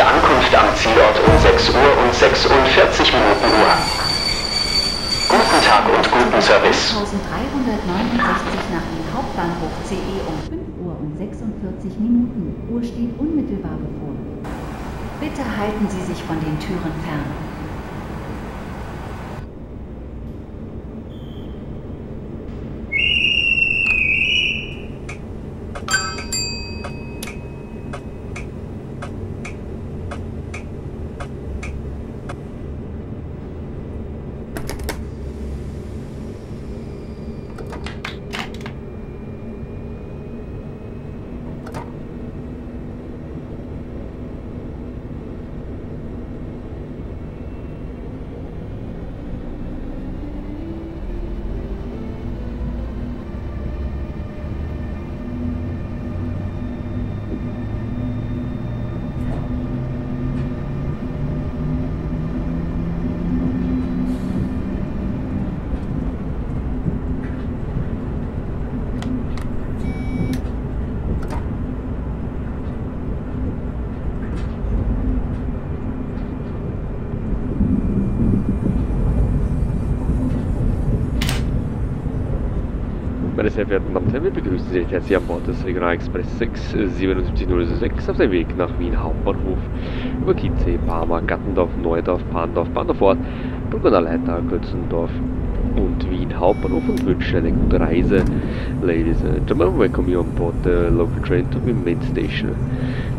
Voraussichtliche Ankunft am Zielort um 6 Uhr und 46 Minuten Uhr. Guten Tag und guten Service. 1369 nach dem Hauptbahnhof CE um 5 Uhr und 46 Minuten. Uhr steht unmittelbar bevor. Bitte halten Sie sich von den Türen fern. Meine sehr verehrten Damen und Herren, wir begrüßen Sie recht herzlich an Bord des Regional Express 6 77006 auf dem Weg nach Wien Hauptbahnhof über Kitzee, Parma, Gattendorf, Neudorf, Bahndorf, Bahndorf Ort, Bruggener Leiter, Götzendorf und Wien Hauptbahnhof und wünschen eine gute Reise. Ladies and gentlemen, welcome you on board the local train to the main station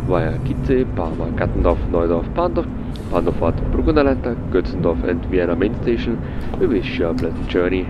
via Kitzee, Parma, Gattendorf, Neudorf, Bahndorf, Bahndorf Ort, Bruggener Leiter, Götzendorf and Vienna main station. We wish you a pleasant journey.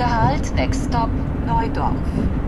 Nächster Halt, next stop, Neudorf.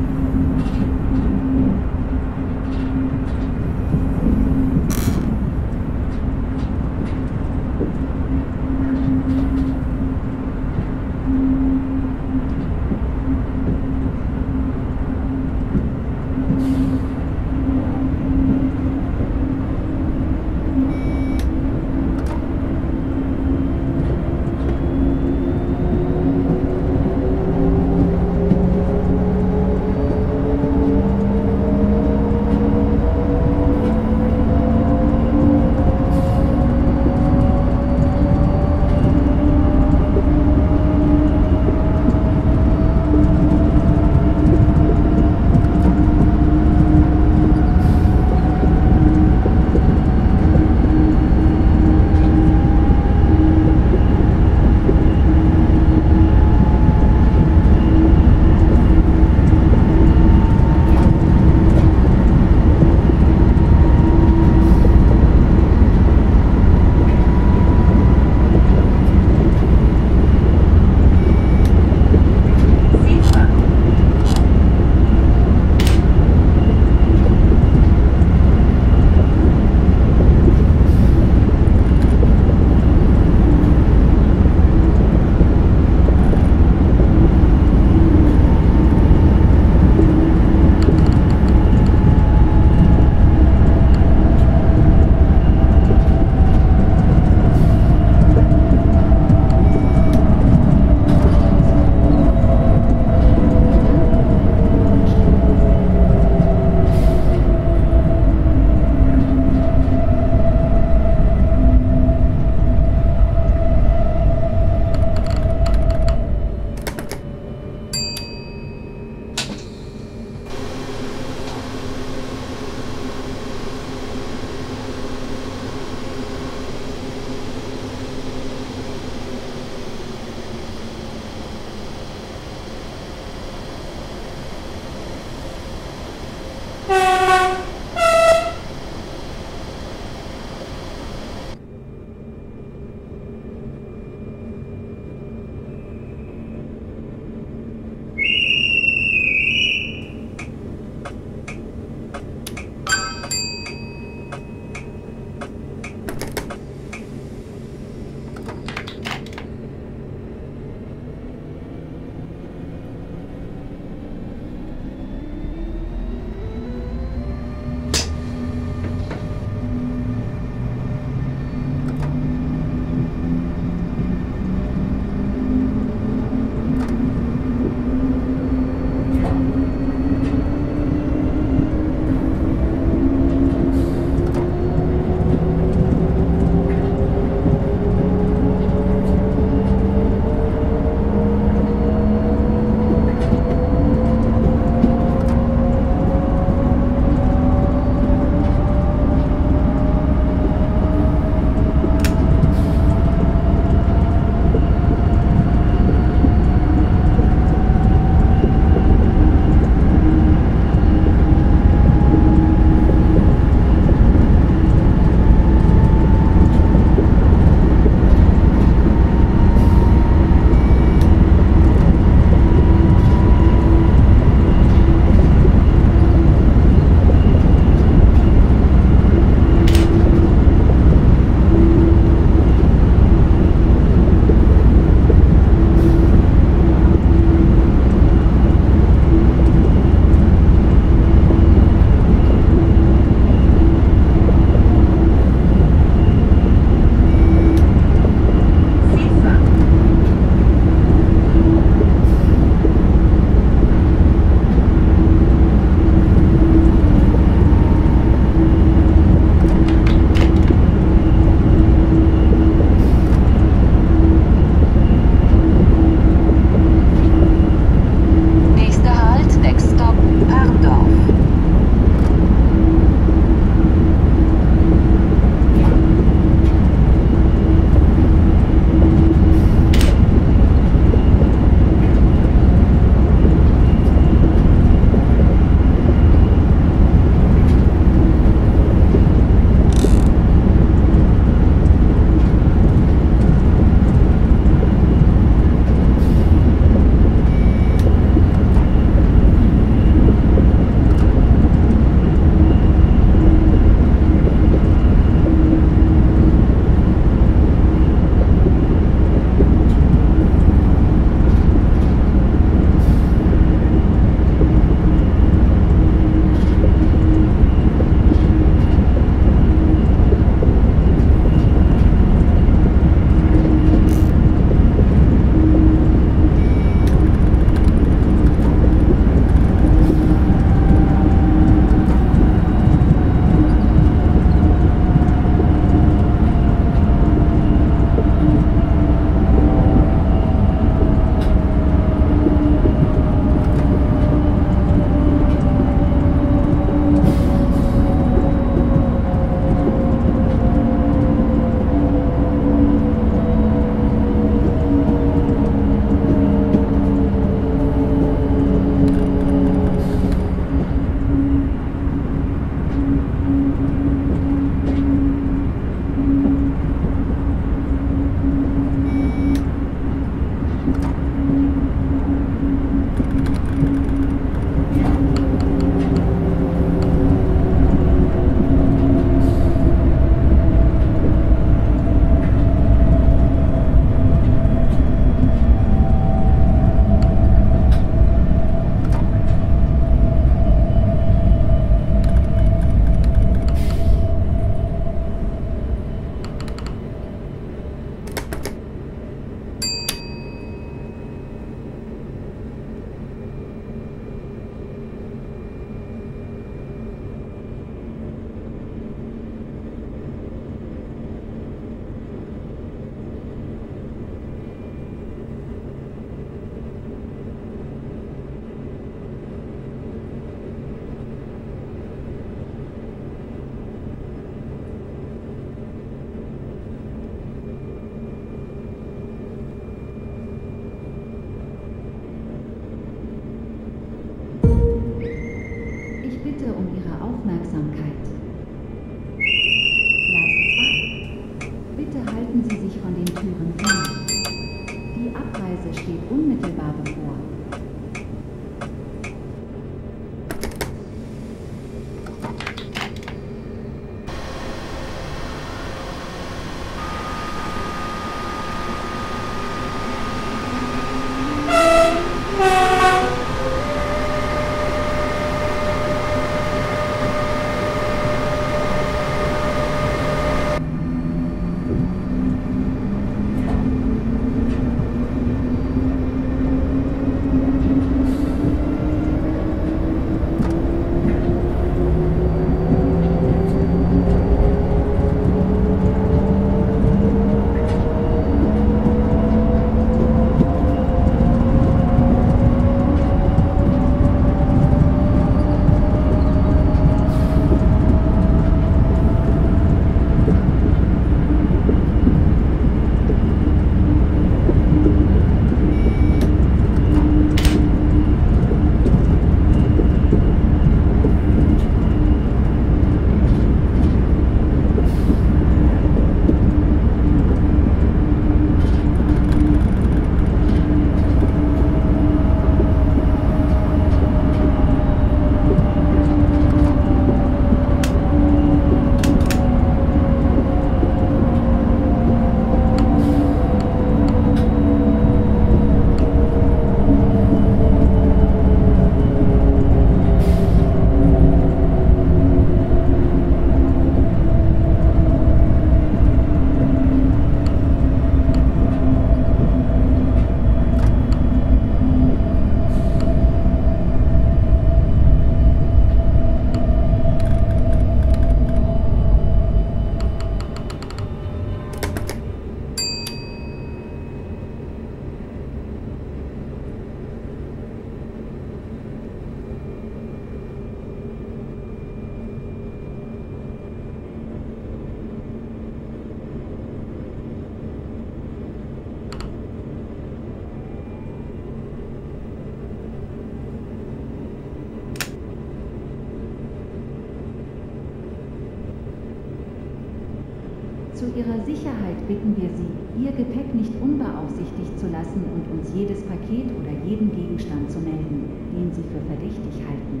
Ihrer Sicherheit bitten wir Sie, Ihr Gepäck nicht unbeaufsichtigt zu lassen und uns jedes Paket oder jeden Gegenstand zu melden, den Sie für verdächtig halten.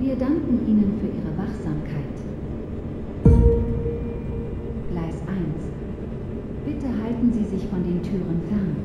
Wir danken Ihnen für Ihre Wachsamkeit. Gleis 1. Bitte halten Sie sich von den Türen fern.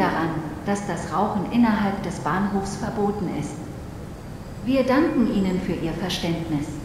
Daran, dass das Rauchen innerhalb des Bahnhofs verboten ist. Wir danken Ihnen für Ihr Verständnis.